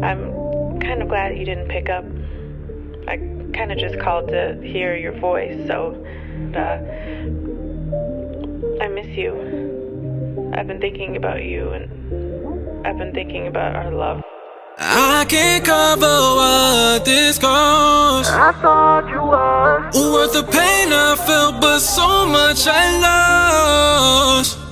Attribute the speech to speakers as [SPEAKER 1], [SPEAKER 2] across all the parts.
[SPEAKER 1] kind of glad you didn't pick up. I kind of just called to hear your voice, so uh, I miss you. I've been thinking about you, and I've been thinking about our love.
[SPEAKER 2] I can't cover what this cost.
[SPEAKER 3] I thought you were
[SPEAKER 2] Worth the pain I felt, but so much I lost.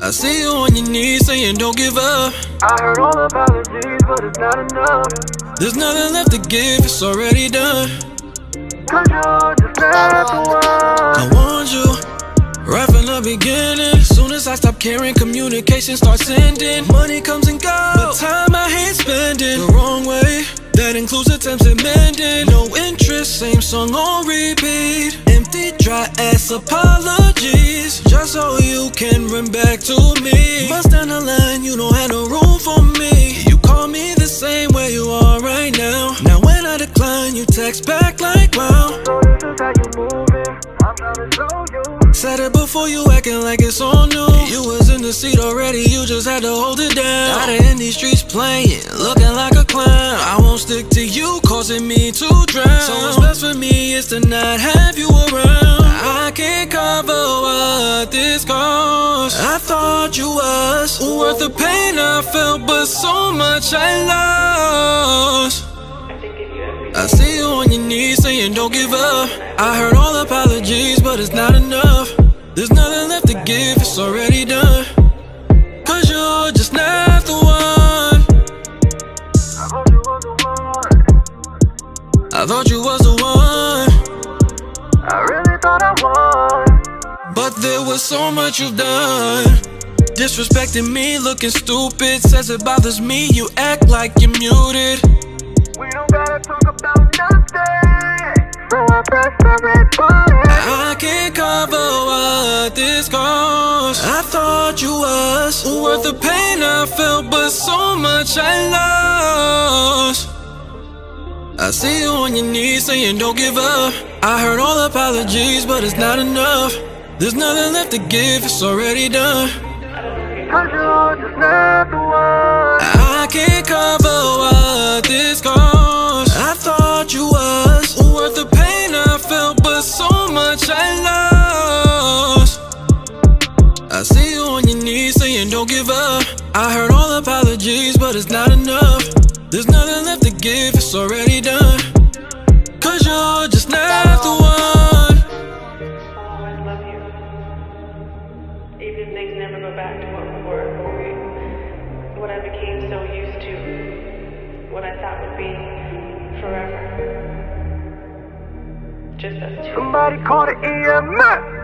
[SPEAKER 2] I see you on your knees saying don't give up.
[SPEAKER 3] I heard all the apologies, but it's not enough.
[SPEAKER 2] There's nothing left to give, it's already done.
[SPEAKER 3] Cause you're just not the one.
[SPEAKER 2] I want you right from the beginning. Soon as I stop caring, communication starts ending. Money comes and goes, but time I hate spending the wrong way. That includes attempts at mending. No interest, same song on repeat. Empty, dry ass apologies. Just so you can run back to me. Bust down the line, you don't have no room for me. You call me the same way you are right now. Now when I decline, you text back like wow.
[SPEAKER 3] So this is how you moving. I'm trying to show you.
[SPEAKER 2] Said it before you acting like it's all new. You in the seat already, you just had to hold it down. Out in these streets playing, looking like a clown. I won't stick to you, causing me to drown. So what's best for me is to not have you around. I can't cover what this cost. I thought you was worth the pain I felt, but so much I lost.
[SPEAKER 1] I
[SPEAKER 2] see you on your knees saying don't give up. I heard all apologies, but it's not enough. There's nothing left to give, it's already done.
[SPEAKER 3] Thought you was the one.
[SPEAKER 2] I
[SPEAKER 3] really thought I was.
[SPEAKER 2] But there was so much you've done. Disrespecting me, looking stupid. Says it bothers me, you act like you're muted.
[SPEAKER 3] We don't gotta talk about nothing. So I the red button.
[SPEAKER 2] I can't cover what this cost. I thought you was worth the pain I felt, but so much I lost. I see you on your knees saying don't give up. I heard all apologies, but it's not enough. There's nothing left to give, it's already done.
[SPEAKER 3] Cause you're just not the one.
[SPEAKER 2] I can't cover what this cost. I thought you was worth the pain I felt, but so much I lost. I see you on your knees saying don't give up. I heard all apologies, but it's not enough. There's nothing left to give, it's already done. Cause you're just not the one.
[SPEAKER 1] I love you. Even if things never go back to what we were, what, we, what I became so used to, what I thought would be forever. Just us two.
[SPEAKER 3] Somebody call the EMS.